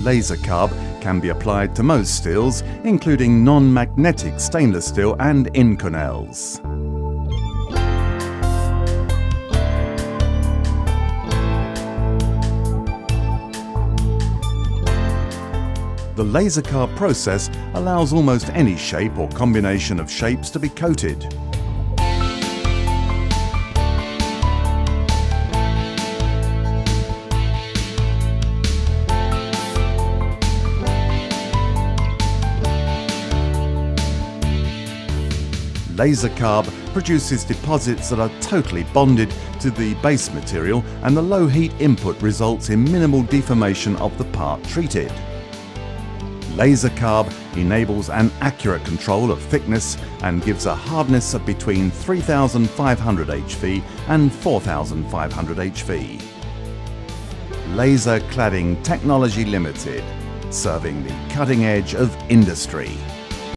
Lasercarb can be applied to most steels, including non-magnetic stainless steel and Inconels. The Lasercarb process allows almost any shape or combination of shapes to be coated. Lasercarb produces deposits that are totally bonded to the base material and the low heat input results in minimal deformation of the part treated. Lasercarb enables an accurate control of thickness and gives a hardness of between 3500 HV and 4500 HV. Laser Cladding Technology Limited, serving the cutting edge of industry.